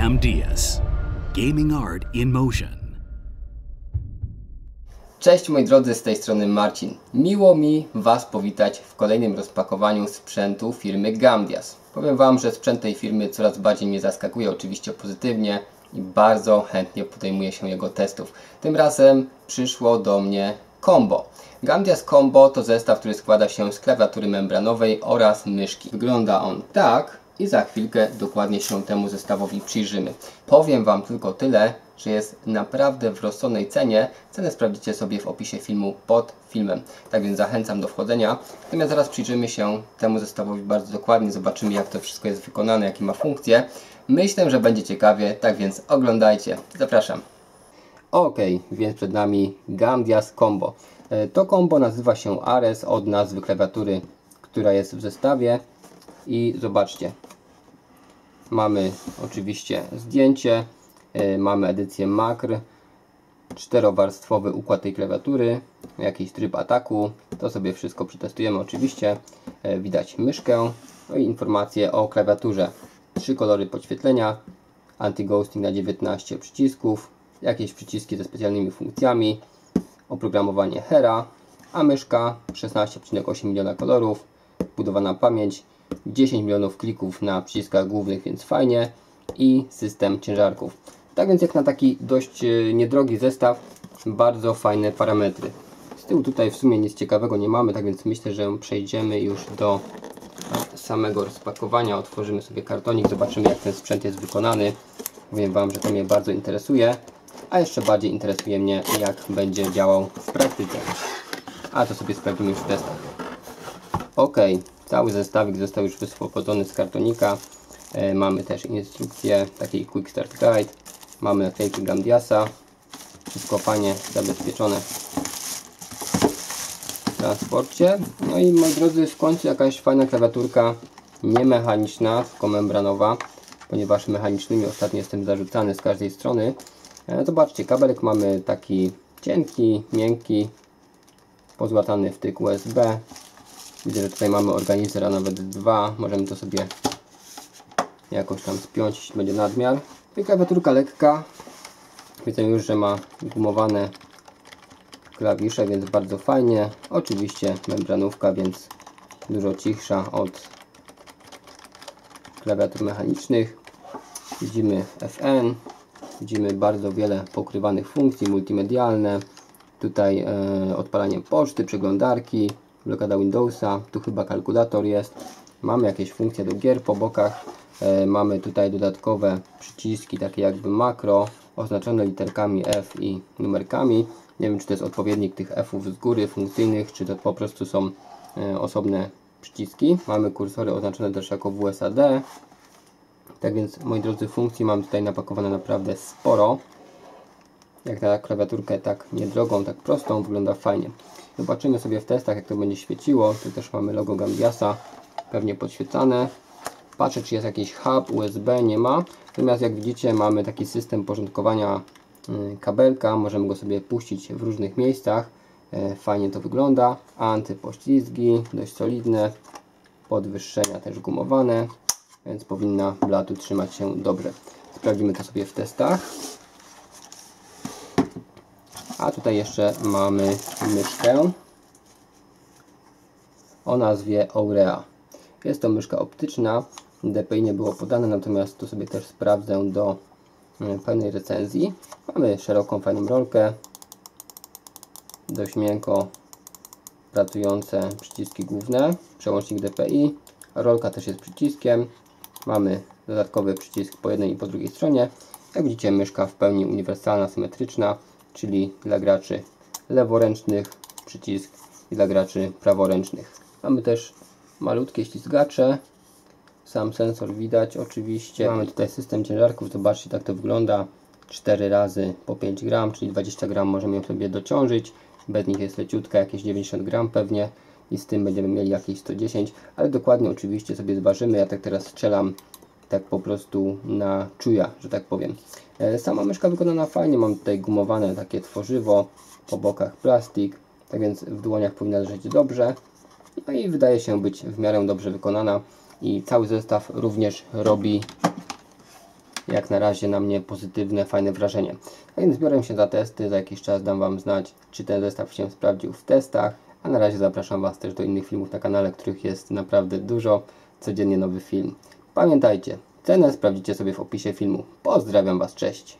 Gamdias. Gaming art in motion. Cześć moi drodzy, z tej strony Marcin. Miło mi Was powitać w kolejnym rozpakowaniu sprzętu firmy Gamdias. Powiem Wam, że sprzęt tej firmy coraz bardziej mnie zaskakuje, oczywiście pozytywnie i bardzo chętnie podejmuję się jego testów. Tym razem przyszło do mnie Combo. Gamdias Combo to zestaw, który składa się z klawiatury membranowej oraz myszki. Wygląda on tak i za chwilkę dokładnie się temu zestawowi przyjrzymy. Powiem Wam tylko tyle, że jest naprawdę w rozsądnej cenie. Cenę sprawdzicie sobie w opisie filmu pod filmem. Tak więc zachęcam do wchodzenia. Natomiast zaraz przyjrzymy się temu zestawowi bardzo dokładnie. Zobaczymy jak to wszystko jest wykonane, jakie ma funkcje. Myślę, że będzie ciekawie, tak więc oglądajcie. Zapraszam. Ok, więc przed nami Gamdias Combo. E, To combo nazywa się Ares od nazwy klawiatury, która jest w zestawie. I zobaczcie, mamy oczywiście zdjęcie, e, mamy edycję makr, czterowarstwowy układ tej klawiatury, jakiś tryb ataku, to sobie wszystko przetestujemy oczywiście, E, widać myszkę, no i informacje o klawiaturze, trzy kolory podświetlenia, anti-ghosting na 19 przycisków, jakieś przyciski ze specjalnymi funkcjami, oprogramowanie Hera, a myszka 16,8 miliona kolorów, budowana pamięć, 10 milionów klików na przyciskach głównych, więc fajnie i system ciężarków. Tak więc jak na taki dość e, niedrogi zestaw, bardzo fajne parametry. Z tyłu tutaj w sumie nic ciekawego nie mamy, tak więc myślę, że przejdziemy już do samego rozpakowania. Otworzymy sobie kartonik, zobaczymy jak ten sprzęt jest wykonany. Powiem Wam, że to mnie bardzo interesuje, a jeszcze bardziej interesuje mnie jak będzie działał w praktyce. A to sobie sprawdzimy już w testach. Ok, cały zestawik został już wyswobodzony z kartonika. E, mamy też instrukcję, taki Quick Start Guide. Mamy naklejki Gamdiasa. Wszystko fajnie zabezpieczone w transporcie. No i moi drodzy, w końcu jakaś fajna klawiaturka, nie mechaniczna, tylko membranowa, ponieważ mechanicznymi ostatnio jestem zarzucany z każdej strony. E, Zobaczcie, kabelek mamy taki cienki, miękki, pozłatany wtyk USB. Widzę, że tutaj mamy organizer, a nawet dwa. Możemy to sobie jakoś tam spiąć, jeśli będzie nadmiar. I klawiaturka lekka. Widzę już, że ma gumowane klawisze, więc bardzo fajnie. Oczywiście membranówka, więc dużo cichsza od klawiatur mechanicznych. Widzimy FN, widzimy bardzo wiele pokrywanych funkcji multimedialne. Tutaj e, odpalanie poczty, przeglądarki, blokada Windowsa, tu chyba kalkulator jest. Mamy jakieś funkcje do gier po bokach. E, mamy tutaj dodatkowe przyciski, takie jakby makro, oznaczone literkami F i numerkami. Nie wiem, czy to jest odpowiednik tych Fów z góry funkcyjnych, czy to po prostu są e, osobne przyciski. Mamy kursory oznaczone też jako WSAD. Tak więc, moi drodzy, funkcji mam tutaj napakowane naprawdę sporo. Jak na klawiaturkę tak niedrogą, tak prostą, wygląda fajnie. Zobaczymy sobie w testach, jak to będzie świeciło. Tu też mamy logo Gambiasa, pewnie podświecane. Patrzę, czy jest jakiś hub USB, nie ma. Natomiast jak widzicie, mamy taki system porządkowania y, kabelka. Możemy go sobie puścić w różnych miejscach. E, Fajnie to wygląda. Antypoślizgi, dość solidne. Podwyższenia też gumowane, więc powinna blatu trzymać się dobrze. Sprawdzimy to sobie w testach. A tutaj jeszcze mamy myszkę o nazwie Aurea. Jest to myszka optyczna. DPI nie było podane, natomiast to sobie też sprawdzę do y, pełnej recenzji. Mamy szeroką, fajną rolkę. Dość miękko pracujące przyciski główne. Przełącznik DPI. Rolka też jest przyciskiem. Mamy dodatkowy przycisk po jednej i po drugiej stronie. Jak widzicie, myszka w pełni uniwersalna, symetryczna, czyli dla graczy leworęcznych przycisk i dla graczy praworęcznych. Mamy też malutkie ślizgacze. Sam sensor widać oczywiście. Mamy tutaj system ciężarków. Zobaczcie tak to wygląda. 4 razy po 5 gram, czyli 20 gram możemy ją sobie dociążyć. Bez nich jest leciutka, jakieś 90 gram pewnie i z tym będziemy mieli jakieś 110, ale dokładnie oczywiście sobie zważymy. Ja tak teraz strzelam tak po prostu na czuja, że tak powiem. E, sama myszka wykonana fajnie, mam tutaj gumowane takie tworzywo, po bokach plastik, tak więc w dłoniach powinna leżeć dobrze. No i wydaje się być w miarę dobrze wykonana i cały zestaw również robi jak na razie na mnie pozytywne, fajne wrażenie. A więc biorę się za testy, za jakiś czas dam Wam znać, czy ten zestaw się sprawdził w testach, a na razie zapraszam Was też do innych filmów na kanale, których jest naprawdę dużo. Codziennie nowy film. Pamiętajcie, cenę sprawdzicie sobie w opisie filmu. Pozdrawiam Was, cześć!